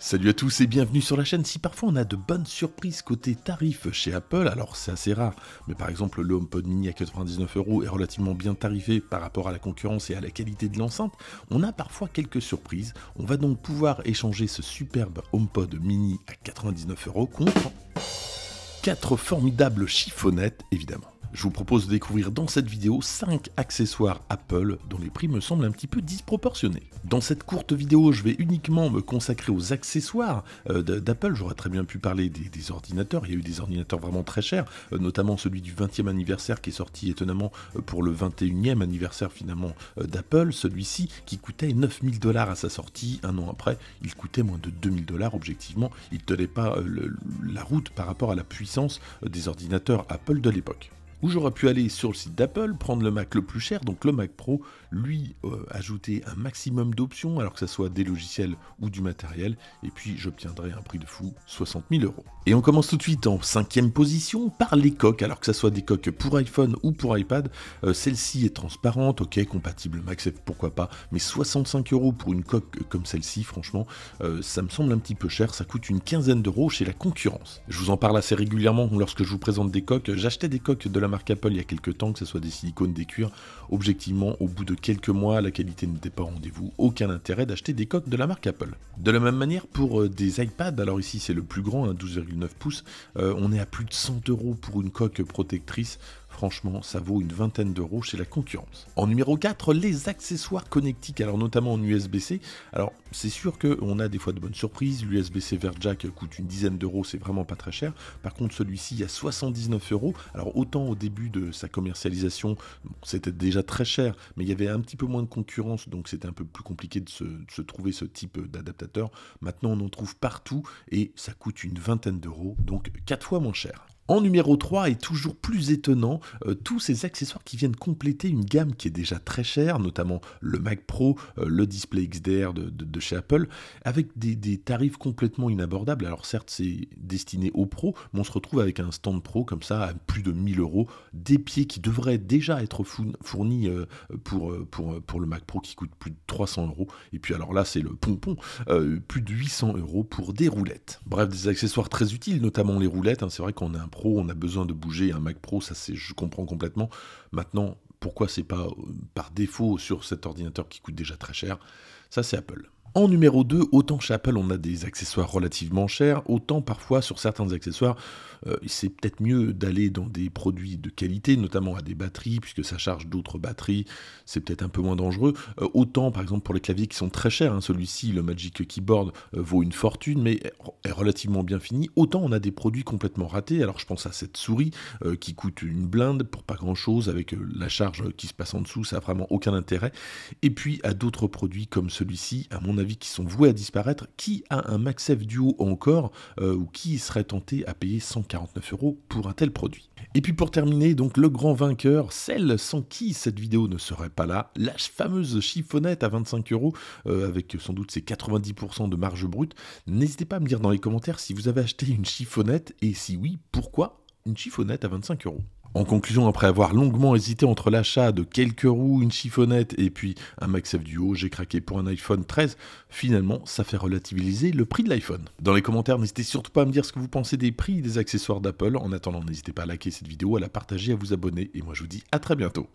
Salut à tous et bienvenue sur la chaîne. Si parfois on a de bonnes surprises côté tarif chez Apple, alors c'est assez rare, mais par exemple le HomePod mini à 99 euros est relativement bien tarifé par rapport à la concurrence et à la qualité de l'enceinte, on a parfois quelques surprises. On va donc pouvoir échanger ce superbe HomePod mini à 99 euros contre 4 formidables chiffonnettes évidemment. Je vous propose de découvrir dans cette vidéo 5 accessoires Apple dont les prix me semblent un petit peu disproportionnés. Dans cette courte vidéo, je vais uniquement me consacrer aux accessoires euh, d'Apple. J'aurais très bien pu parler des, ordinateurs. Il y a eu des ordinateurs vraiment très chers, euh, notamment celui du 20e anniversaire qui est sorti étonnamment euh, pour le 21e anniversaire finalement d'Apple. Celui-ci qui coûtait 9000 dollars à sa sortie. Un an après, il coûtait moins de 2000 dollars objectivement. Il ne tenait pas la route par rapport à la puissance des ordinateurs Apple de l'époque où j'aurais pu aller sur le site d'Apple, prendre le Mac le plus cher, donc le Mac Pro, lui euh, ajouter un maximum d'options, alors que ce soit des logiciels ou du matériel, et puis j'obtiendrai un prix de fou, 60 000 euros. Et on commence tout de suite en cinquième position par les coques, alors que ce soit des coques pour iPhone ou pour iPad, euh, celle-ci est transparente, ok, compatible MagSafe, pourquoi pas, mais 65 euros pour une coque comme celle-ci, franchement, euh, ça me semble un petit peu cher, ça coûte une quinzaine d'euros chez la concurrence. Je vous en parle assez régulièrement lorsque je vous présente des coques, j'achetais des coques de la marque Apple il y a quelques temps, que ce soit des silicones, des cuirs. Objectivement, au bout de quelques mois, la qualité n'était pas au rendez-vous. Aucun intérêt d'acheter des coques de la marque Apple. De la même manière, pour euh, des iPads, alors ici c'est le plus grand, 12,9 pouces, euh, on est à plus de 100 euros pour une coque protectrice. Franchement, ça vaut une vingtaine d'euros chez la concurrence. En numéro 4, les accessoires connectiques, alors notamment en USB-C. Alors, c'est sûr qu'on a des fois de bonnes surprises. L'USB-C vers jack coûte une dizaine d'euros, c'est vraiment pas très cher. Par contre, celui-ci a 79 euros. Alors, autant au début de sa commercialisation, c'était déjà très cher, mais il y avait un petit peu moins de concurrence, donc c'était un peu plus compliqué de se, de se trouver ce type d'adaptateur. Maintenant, on en trouve partout et ça coûte une vingtaine d'euros, donc 4 fois moins cher. En numéro 3, et toujours plus étonnant, euh, tous ces accessoires qui viennent compléter une gamme qui est déjà très chère, notamment le Mac Pro, euh, le display XDR de, chez Apple, avec des, tarifs complètement inabordables. Alors certes, c'est destiné aux pros, mais on se retrouve avec un stand pro comme ça à plus de 1000 euros, des pieds qui devraient déjà être fournis euh, pour, le Mac Pro qui coûte plus de 300 euros. Et puis alors là, c'est le pompon, plus de 800 euros pour des roulettes. Bref, des accessoires très utiles, notamment les roulettes. Hein. c'est vrai qu'on a un on a besoin de bouger. Un Mac Pro, ça c'est, je comprends complètement. Maintenant, pourquoi c'est pas euh, par défaut sur cet ordinateur qui coûte déjà très cher? Ça c'est Apple. En numéro 2, autant chez Apple on a des accessoires relativement chers, autant parfois sur certains accessoires, euh, c'est peut-être mieux d'aller dans des produits de qualité, notamment à des batteries, puisque ça charge d'autres batteries, c'est peut-être un peu moins dangereux. Euh, autant par exemple pour les claviers qui sont très chers, hein, celui-ci, le Magic Keyboard, euh, vaut une fortune, mais est relativement bien fini. Autant on a des produits complètement ratés, alors je pense à cette souris qui coûte une blinde pour pas grand-chose, avec la charge qui se passe en dessous, ça n'a vraiment aucun intérêt. Et puis à d'autres produits comme celui-ci, à mon avis, qui sont voués à disparaître. Qui a un MagSafe Duo encore euh, ou qui serait tenté à payer 149 euros pour un tel produit Et puis pour terminer, donc le grand vainqueur, celle sans qui cette vidéo ne serait pas là, la fameuse chiffonnette à 25 euros euh, avec sans doute ses 90% de marge brute. N'hésitez pas à me dire dans les commentaires si vous avez acheté une chiffonnette et si oui, pourquoi une chiffonnette à 25 euros. En conclusion, après avoir longuement hésité entre l'achat de quelques roues, une chiffonnette et puis un MagSafe Duo, j'ai craqué pour un iPhone 13. Finalement, ça fait relativiser le prix de l'iPhone. Dans les commentaires, n'hésitez surtout pas à me dire ce que vous pensez des prix des accessoires d'Apple. En attendant, n'hésitez pas à liker cette vidéo, à la partager, à vous abonner. Et moi, je vous dis à très bientôt.